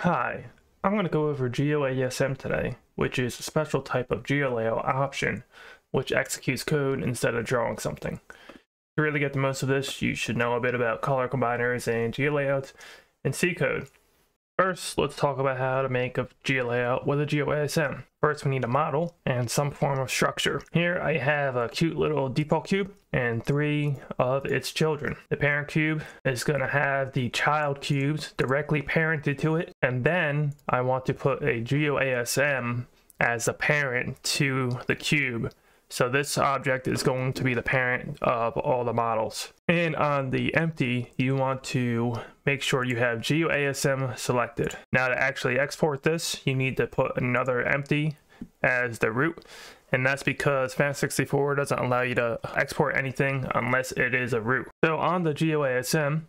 Hi, I'm going to go over GeoASM today, which is a special type of GeoLayout option which executes code instead of drawing something. To really get the most of this, you should know a bit about color combiners and GeoLayouts and C code. First, let's talk about how to make a geo GeoLayout with a GeoASM. First, we need a model and some form of structure. Here I have a cute little default cube and three of its children. The parent cube is going to have the child cubes directly parented to it. And then I want to put a GeoASM as a parent to the cube so this object is going to be the parent of all the models. And on the empty, you want to make sure you have GeoASM selected. Now to actually export this, you need to put another empty as the root. And that's because Fast64 doesn't allow you to export anything unless it is a root. So on the GeoASM,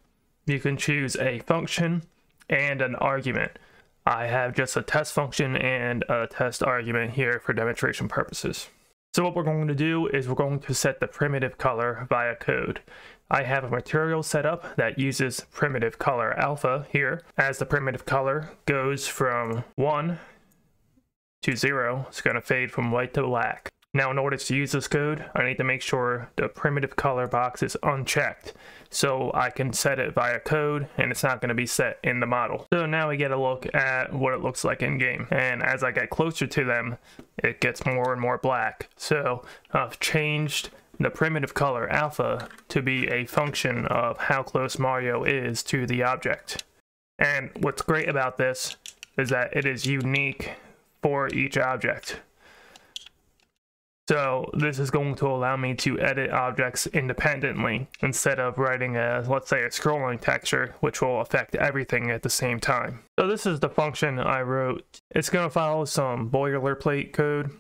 you can choose a function and an argument. I have just a test function and a test argument here for demonstration purposes. So what we're going to do is we're going to set the primitive color via code. I have a material set up that uses primitive color alpha here. As the primitive color goes from 1 to 0, it's going to fade from white to black. Now in order to use this code, I need to make sure the primitive color box is unchecked. So I can set it via code and it's not going to be set in the model. So now we get a look at what it looks like in game. And as I get closer to them, it gets more and more black. So I've changed the primitive color alpha to be a function of how close Mario is to the object. And what's great about this is that it is unique for each object. So this is going to allow me to edit objects independently instead of writing a, let's say a scrolling texture, which will affect everything at the same time. So this is the function I wrote. It's going to follow some boilerplate code,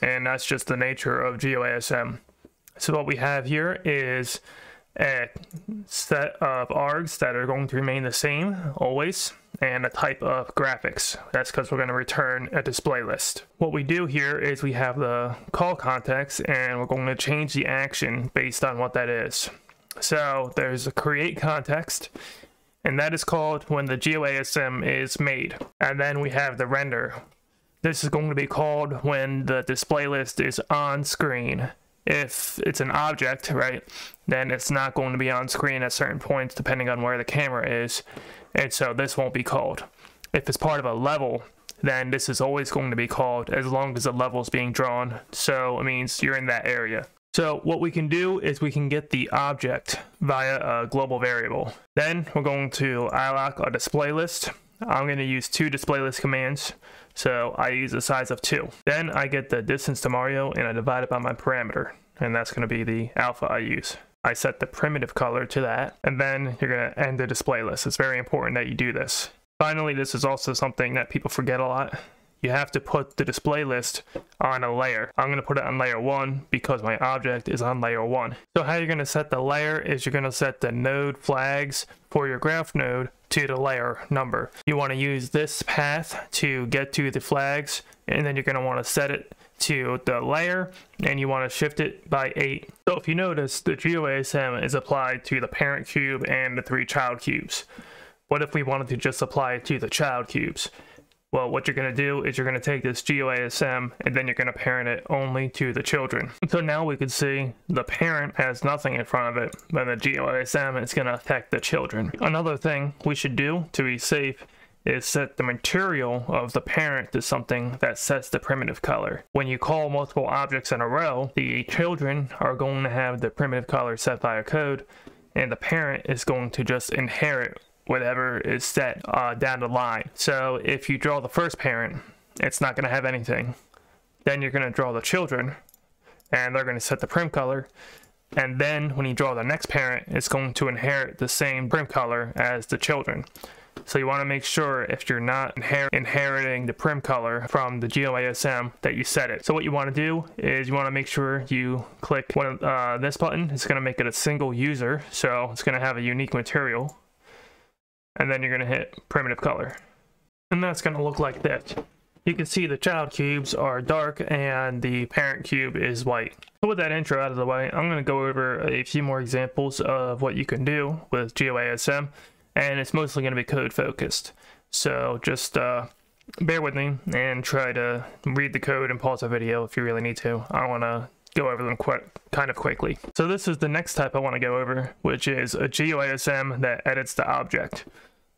and that's just the nature of GeoASM. So what we have here is a set of args that are going to remain the same always and a type of graphics. That's because we're going to return a display list. What we do here is we have the call context and we're going to change the action based on what that is. So there's a create context and that is called when the GeoASM is made. And then we have the render. This is going to be called when the display list is on screen if it's an object, right, then it's not going to be on screen at certain points depending on where the camera is. And so this won't be called. If it's part of a level, then this is always going to be called as long as the level is being drawn. So it means you're in that area. So what we can do is we can get the object via a global variable. Then we're going to alloc a display list. I'm going to use two display list commands. So I use a size of 2. Then I get the distance to Mario and I divide it by my parameter. And that's going to be the alpha I use. I set the primitive color to that. And then you're going to end the display list. It's very important that you do this. Finally, this is also something that people forget a lot you have to put the display list on a layer. I'm going to put it on layer 1 because my object is on layer 1. So how you're going to set the layer is you're going to set the node flags for your graph node to the layer number. You want to use this path to get to the flags and then you're going to want to set it to the layer and you want to shift it by 8. So if you notice the GeoASM is applied to the parent cube and the three child cubes. What if we wanted to just apply it to the child cubes? Well, what you're going to do is you're going to take this GeoASM and then you're going to parent it only to the children. So now we can see the parent has nothing in front of it, but the GeoASM is going to affect the children. Another thing we should do to be safe is set the material of the parent to something that sets the primitive color. When you call multiple objects in a row, the children are going to have the primitive color set by a code, and the parent is going to just inherit whatever is set uh, down the line. So if you draw the first parent, it's not going to have anything. Then you're going to draw the children, and they're going to set the prim color. And then when you draw the next parent, it's going to inherit the same prim color as the children. So you want to make sure if you're not inher inheriting the prim color from the GeoASM that you set it. So what you want to do is you want to make sure you click one, uh, this button. It's going to make it a single user. So it's going to have a unique material and then you're going to hit primitive color. And that's going to look like this. You can see the child cubes are dark and the parent cube is white. So with that intro out of the way, I'm going to go over a few more examples of what you can do with GeoASM, and it's mostly going to be code focused. So just uh, bear with me and try to read the code and pause the video if you really need to. I want to go over them quite kind of quickly. So this is the next type I want to go over, which is a GeoASM that edits the object.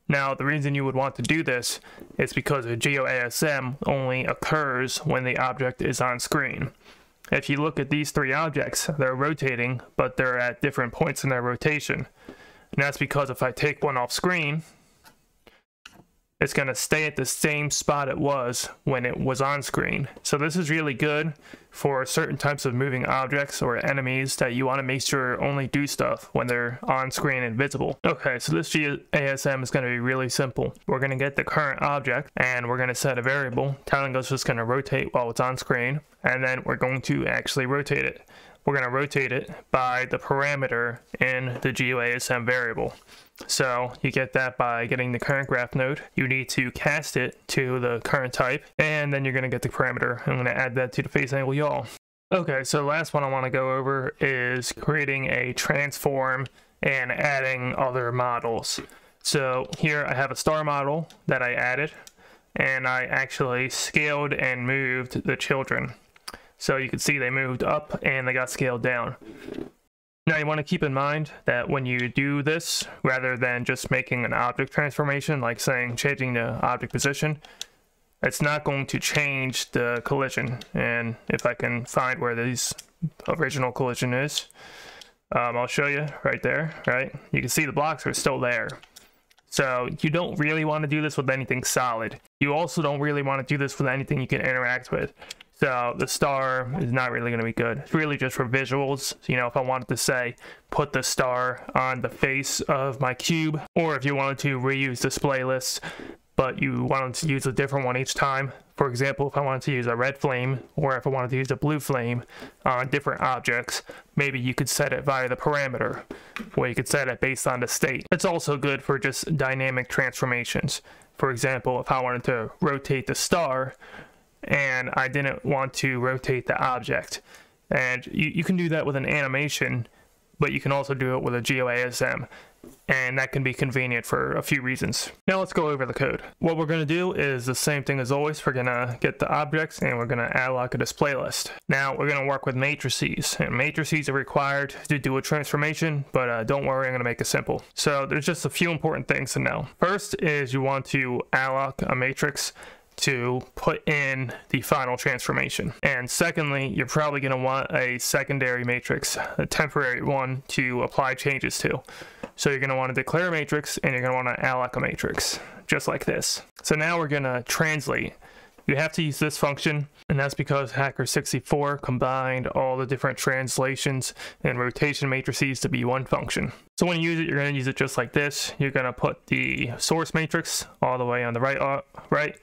Now, the reason you would want to do this is because a GeoASM only occurs when the object is on screen. If you look at these three objects, they're rotating, but they're at different points in their rotation. And that's because if I take one off screen, it's going to stay at the same spot it was when it was on screen. So this is really good for certain types of moving objects or enemies that you want to make sure only do stuff when they're on screen and visible. Okay, so this ASM is going to be really simple. We're going to get the current object and we're going to set a variable telling us it's going to rotate while it's on screen and then we're going to actually rotate it we're going to rotate it by the parameter in the GeoASM variable. So you get that by getting the current graph node. You need to cast it to the current type, and then you're going to get the parameter. I'm going to add that to the face angle yaw. Okay, so last one I want to go over is creating a transform and adding other models. So here I have a star model that I added, and I actually scaled and moved the children. So you can see they moved up and they got scaled down. Now you want to keep in mind that when you do this, rather than just making an object transformation, like saying changing the object position, it's not going to change the collision. And if I can find where these original collision is, um, I'll show you right there, right? You can see the blocks are still there. So you don't really want to do this with anything solid. You also don't really want to do this with anything you can interact with. So the star is not really going to be good. It's really just for visuals. You know, if I wanted to say, put the star on the face of my cube, or if you wanted to reuse display lists, but you wanted to use a different one each time. For example, if I wanted to use a red flame, or if I wanted to use a blue flame on different objects, maybe you could set it via the parameter, where you could set it based on the state. It's also good for just dynamic transformations. For example, if I wanted to rotate the star, and I didn't want to rotate the object. And you, you can do that with an animation, but you can also do it with a GeoASM. And that can be convenient for a few reasons. Now let's go over the code. What we're going to do is the same thing as always. We're going to get the objects and we're going to alloc a display list. Now we're going to work with matrices. And matrices are required to do a transformation, but uh, don't worry, I'm going to make it simple. So there's just a few important things to know. First is you want to alloc a matrix to put in the final transformation. And secondly, you're probably going to want a secondary matrix, a temporary one to apply changes to. So you're going to want to declare a matrix and you're going to want to alloc a matrix, just like this. So now we're going to translate. You have to use this function, and that's because Hacker64 combined all the different translations and rotation matrices to be one function. So when you use it, you're going to use it just like this. You're going to put the source matrix all the way on the right, uh, right,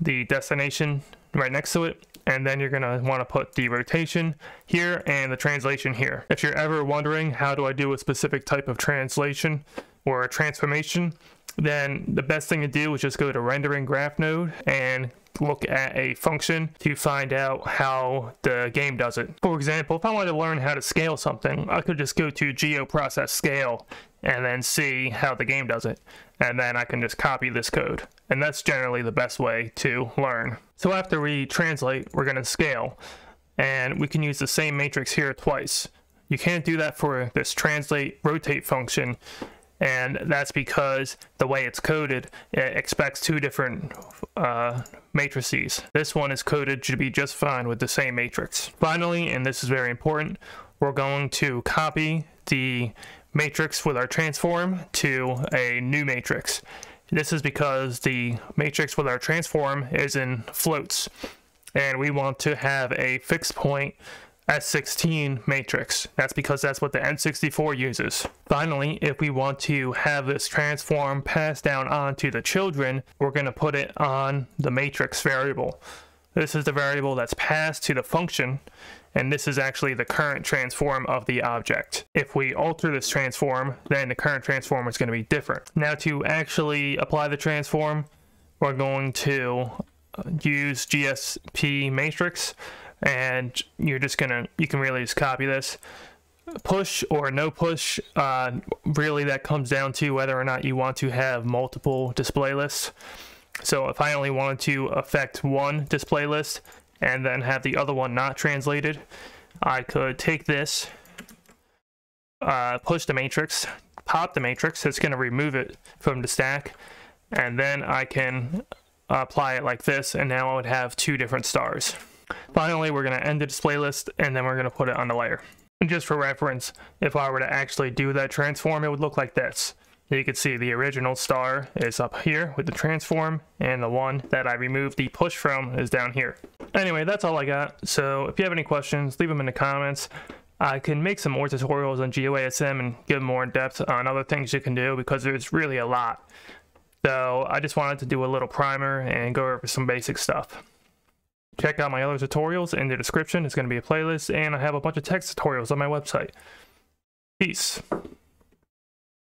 the destination right next to it and then you're going to want to put the rotation here and the translation here. If you're ever wondering how do I do a specific type of translation or a transformation, then the best thing to do is just go to rendering graph node and look at a function to find out how the game does it. For example, if I wanted to learn how to scale something, I could just go to geoprocess scale and then see how the game does it. And then I can just copy this code. And that's generally the best way to learn. So after we translate, we're going to scale. And we can use the same matrix here twice. You can't do that for this translate rotate function. And that's because the way it's coded, it expects two different uh, matrices. This one is coded to be just fine with the same matrix. Finally, and this is very important, we're going to copy the matrix with our transform to a new matrix. This is because the matrix with our transform is in floats and we want to have a fixed point S16 matrix. That's because that's what the N64 uses. Finally, if we want to have this transform passed down onto the children, we're going to put it on the matrix variable. This is the variable that's passed to the function, and this is actually the current transform of the object. If we alter this transform, then the current transform is going to be different. Now to actually apply the transform, we're going to uh, use GSP matrix, and you're just gonna, you can really just copy this. push or no push, uh, really that comes down to whether or not you want to have multiple display lists. So if I only wanted to affect one display list and then have the other one not translated, I could take this, uh, push the matrix, pop the matrix, it's going to remove it from the stack, and then I can apply it like this, and now I would have two different stars. Finally, we're going to end the display list, and then we're going to put it on the layer. And just for reference, if I were to actually do that transform, it would look like this. You can see the original star is up here with the transform, and the one that I removed the push from is down here. Anyway, that's all I got. So if you have any questions, leave them in the comments. I can make some more tutorials on GeoASM and give more in depth on other things you can do because there's really a lot. So I just wanted to do a little primer and go over some basic stuff. Check out my other tutorials in the description. It's going to be a playlist, and I have a bunch of text tutorials on my website. Peace.